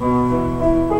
Música